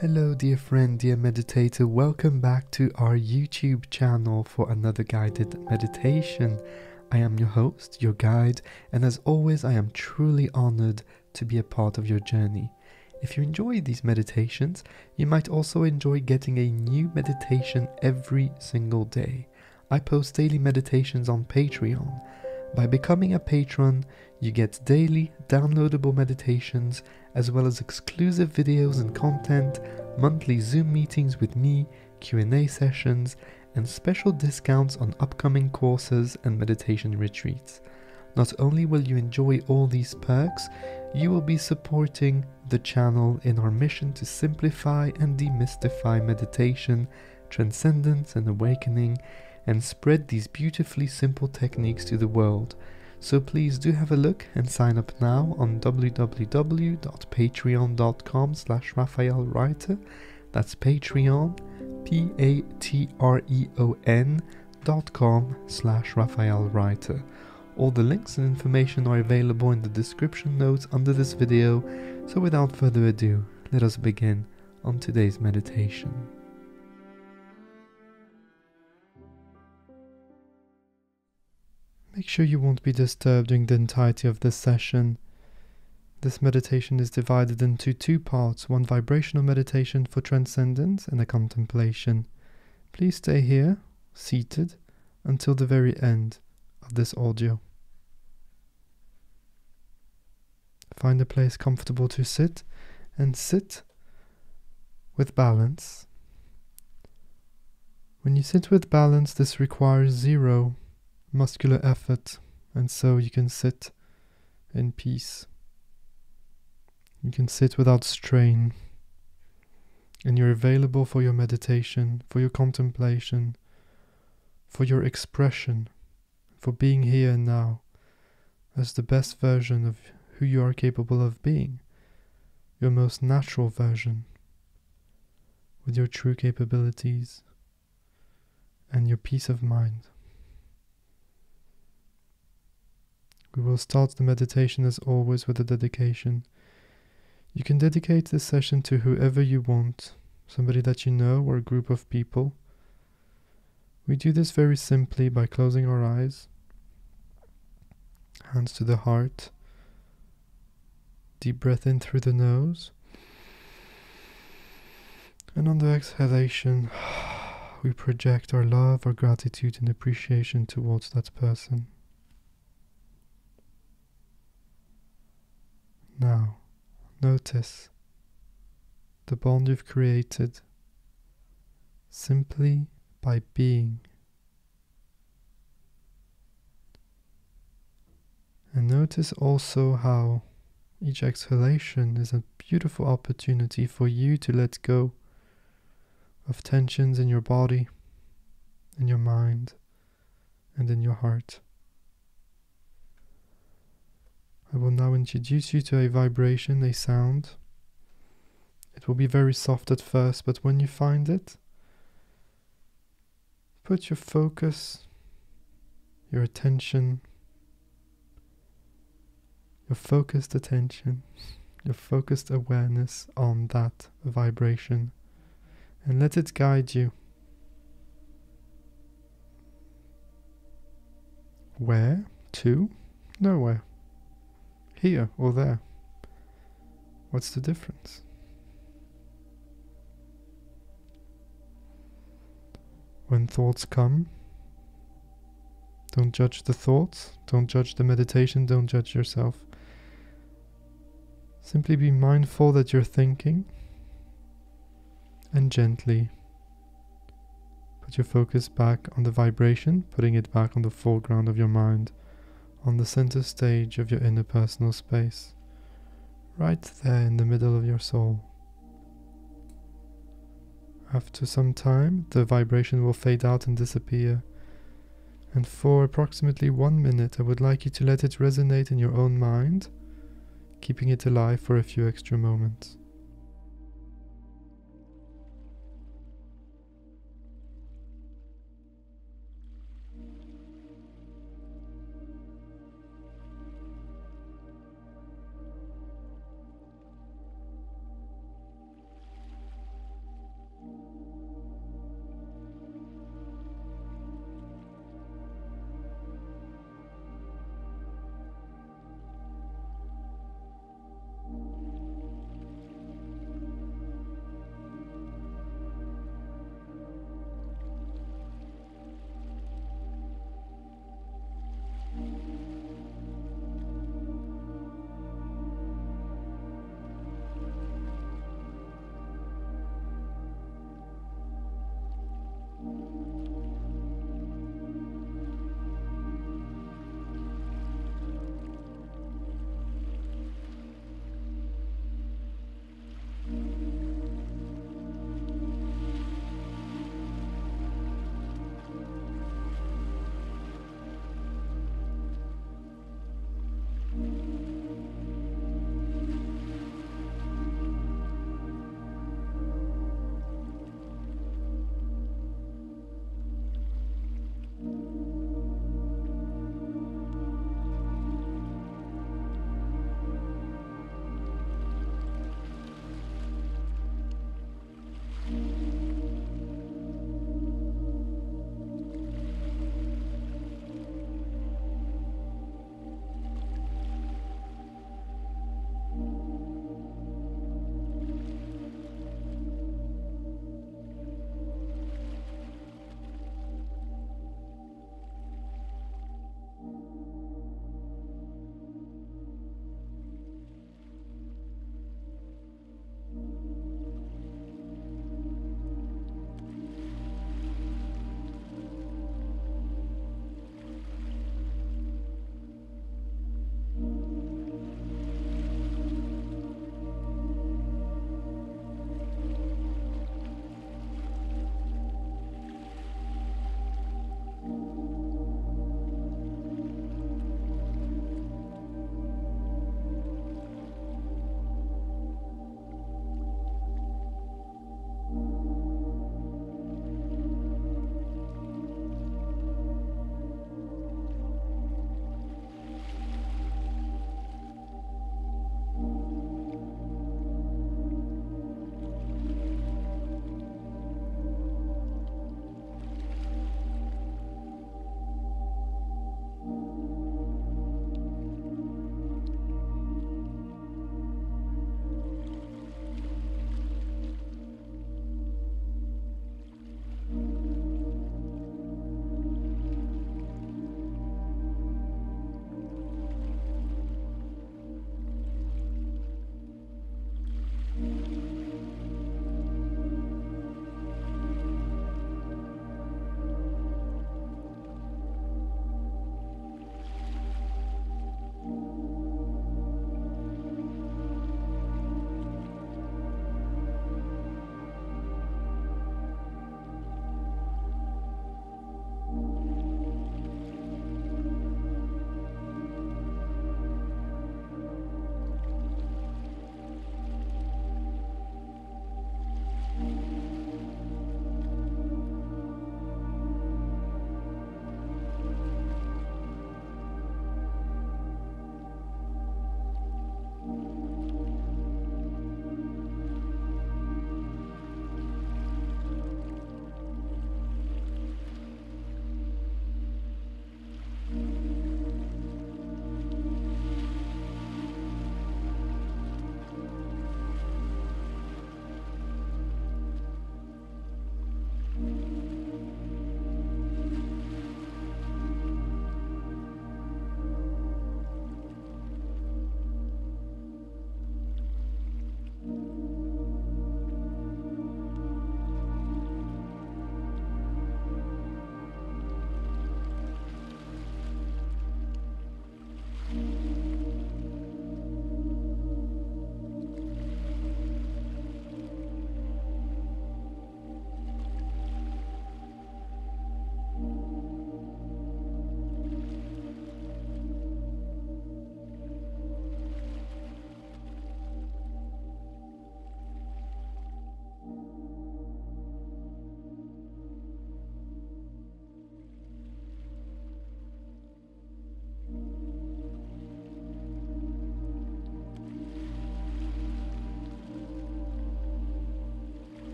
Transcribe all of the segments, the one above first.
Hello, dear friend, dear meditator. Welcome back to our YouTube channel for another guided meditation. I am your host, your guide, and as always, I am truly honored to be a part of your journey. If you enjoy these meditations, you might also enjoy getting a new meditation every single day. I post daily meditations on Patreon. By becoming a patron, you get daily downloadable meditations as well as exclusive videos and content, monthly Zoom meetings with me, Q&A sessions, and special discounts on upcoming courses and meditation retreats. Not only will you enjoy all these perks, you will be supporting the channel in our mission to simplify and demystify meditation, transcendence, and awakening, and spread these beautifully simple techniques to the world. So please do have a look and sign up now on www.patreon.com slash Raphael Reiter. That's Patreon, P-A-T-R-E-O-N dot com slash Raphael Reiter. All the links and information are available in the description notes under this video, so without further ado, let us begin on today's meditation. Make sure you won't be disturbed during the entirety of this session. This meditation is divided into two parts one vibrational meditation for transcendence and a contemplation. Please stay here, seated, until the very end of this audio. Find a place comfortable to sit and sit with balance. When you sit with balance, this requires zero muscular effort, and so you can sit in peace. You can sit without strain, and you're available for your meditation, for your contemplation, for your expression, for being here and now as the best version of who you are capable of being, your most natural version, with your true capabilities and your peace of mind. We will start the meditation as always with a dedication. You can dedicate this session to whoever you want, somebody that you know or a group of people. We do this very simply by closing our eyes, hands to the heart, deep breath in through the nose, and on the exhalation, we project our love, our gratitude, and appreciation towards that person. Now, notice the bond you've created simply by being. And notice also how each exhalation is a beautiful opportunity for you to let go of tensions in your body, in your mind, and in your heart. I will now introduce you to a vibration, a sound. It will be very soft at first, but when you find it, put your focus, your attention, your focused attention, your focused awareness on that vibration and let it guide you. Where to? Nowhere here or there? What's the difference? When thoughts come, don't judge the thoughts, don't judge the meditation, don't judge yourself. Simply be mindful that you're thinking and gently put your focus back on the vibration, putting it back on the foreground of your mind on the center stage of your inner personal space, right there in the middle of your soul. After some time, the vibration will fade out and disappear. And for approximately one minute, I would like you to let it resonate in your own mind, keeping it alive for a few extra moments.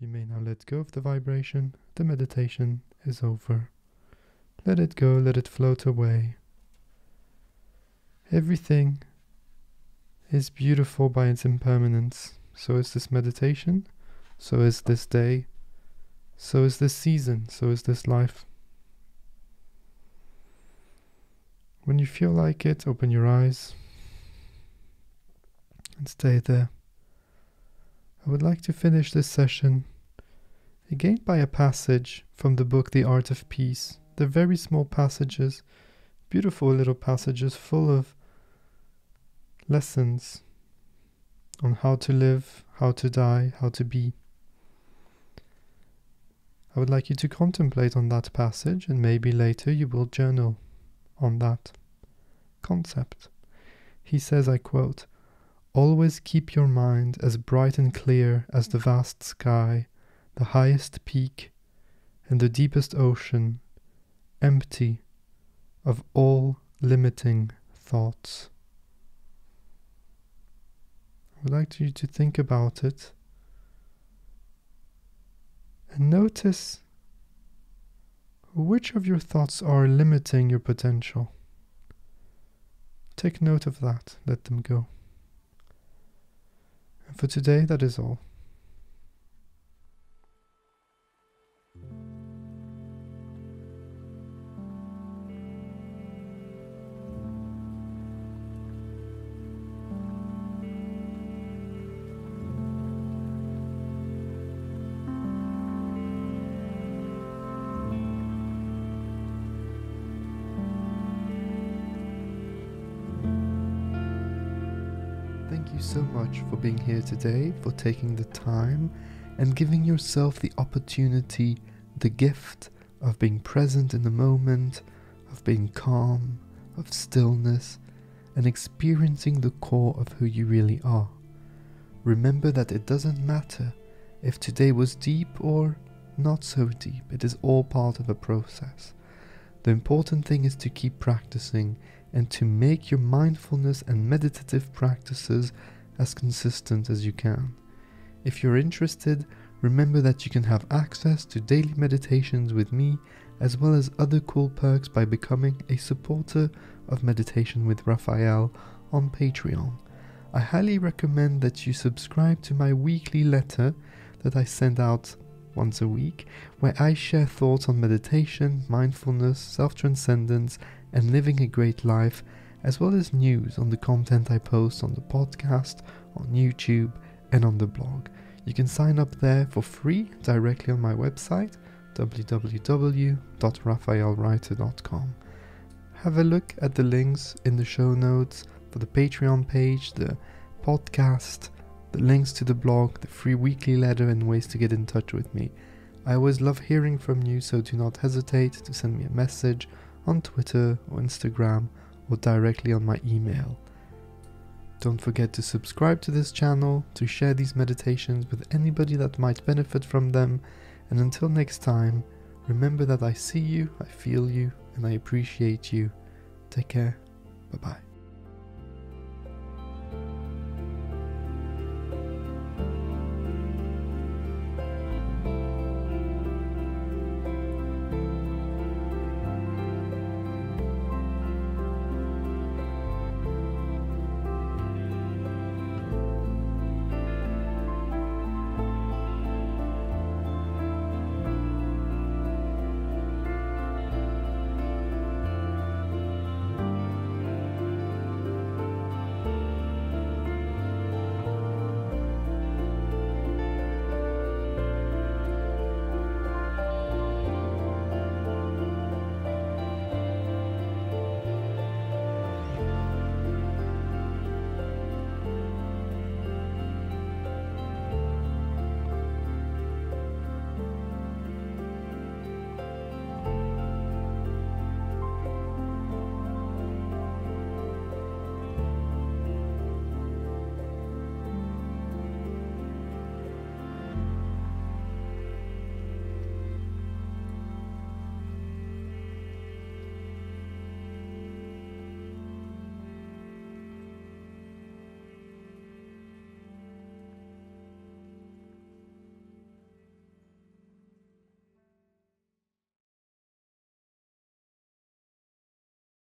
You may now let go of the vibration. The meditation is over. Let it go, let it float away. Everything is beautiful by its impermanence. So is this meditation, so is this day, so is this season, so is this life. When you feel like it, open your eyes and stay there. I would like to finish this session again by a passage from the book The Art of Peace. They're very small passages, beautiful little passages full of lessons on how to live, how to die, how to be. I would like you to contemplate on that passage and maybe later you will journal on that concept. He says, I quote, Always keep your mind as bright and clear as the vast sky, the highest peak, and the deepest ocean, empty of all limiting thoughts. I would like you to think about it and notice which of your thoughts are limiting your potential. Take note of that, let them go. For today, that is all. So much for being here today, for taking the time and giving yourself the opportunity, the gift of being present in the moment, of being calm, of stillness, and experiencing the core of who you really are. Remember that it doesn't matter if today was deep or not so deep, it is all part of a process. The important thing is to keep practicing and to make your mindfulness and meditative practices as consistent as you can. If you're interested, remember that you can have access to daily meditations with me as well as other cool perks by becoming a supporter of Meditation with Raphael on Patreon. I highly recommend that you subscribe to my weekly letter that I send out once a week, where I share thoughts on meditation, mindfulness, self transcendence, and living a great life, as well as news on the content I post on the podcast, on YouTube, and on the blog. You can sign up there for free directly on my website www.raphaelreiter.com. Have a look at the links in the show notes for the Patreon page, the podcast, the links to the blog, the free weekly letter, and ways to get in touch with me. I always love hearing from you, so do not hesitate to send me a message on Twitter or Instagram or directly on my email. Don't forget to subscribe to this channel, to share these meditations with anybody that might benefit from them, and until next time, remember that I see you, I feel you, and I appreciate you. Take care. Bye bye.